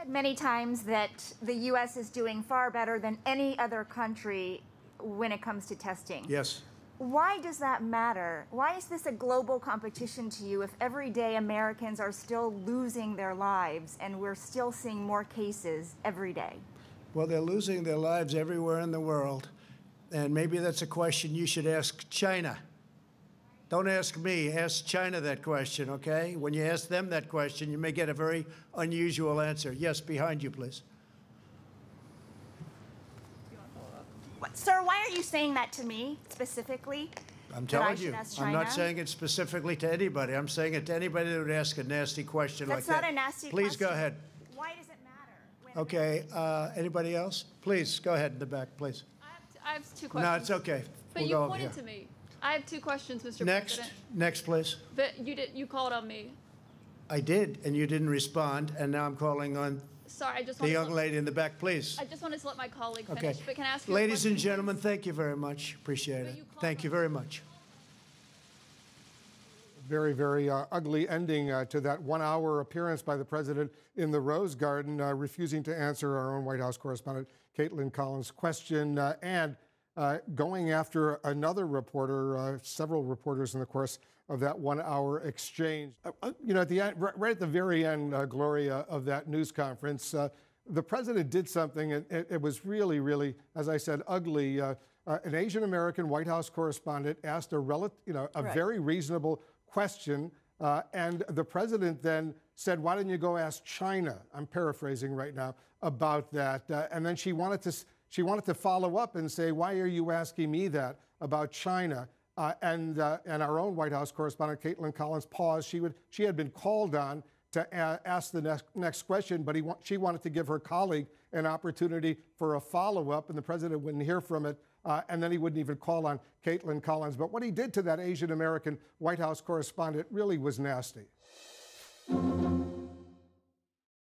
said many times that the U.S. is doing far better than any other country when it comes to testing. Yes. Why does that matter? Why is this a global competition to you if every day Americans are still losing their lives and we're still seeing more cases every day? Well, they're losing their lives everywhere in the world. And maybe that's a question you should ask China. Don't ask me, ask China that question, okay? When you ask them that question, you may get a very unusual answer. Yes, behind you, please. What, sir, why are you saying that to me specifically? I'm telling you. I'm not saying it specifically to anybody. I'm saying it to anybody that would ask a nasty question That's like not a nasty Please go ahead. Why does it matter? when Okay, uh, anybody else? Please, go ahead in the back, please. I have, I have two No, it's okay. But We'll you go over pointed here. to me. I have two questions, Mr. Next, President. next, please. But you did. You called on me. I did, and you didn't respond, and now I'm calling on Sorry, I just the young to, lady in the back, please. I just wanted to let my colleague Okay. finish. But can I ask you a Ladies and question, gentlemen, thank you very much. Appreciate But it. you Thank you very much. very, very uh, ugly ending uh, to that one hour appearance by the president in the Rose Garden, uh, refusing to answer our own White House correspondent Kaitlan Collins' question uh, and uh, going after another reporter, uh, several reporters in the course of that one hour exchange. Uh, uh, you know, at the end, right, at the very end, uh, Gloria, of that news conference, uh, the president did something, and it, it was really, really, as I said, ugly. Uh, uh, an Asian American White House correspondent asked a, rel- you know, a Right. very reasonable question, uh, and the president then said, "Why didn't you go ask China?" I'm paraphrasing right now about that, uh, and then she wanted to she wanted to follow up and say, "Why are you asking me that about China?" Uh, and uh, and our own White House correspondent Kaitlan Collins paused. She would she had been called on to ask the next next question, but he wa- she wanted to give her colleague an opportunity for a follow up, and the president wouldn't hear from it. Uh, and then he wouldn't even call on Kaitlan Collins. But what he did to that Asian American White House correspondent really was nasty.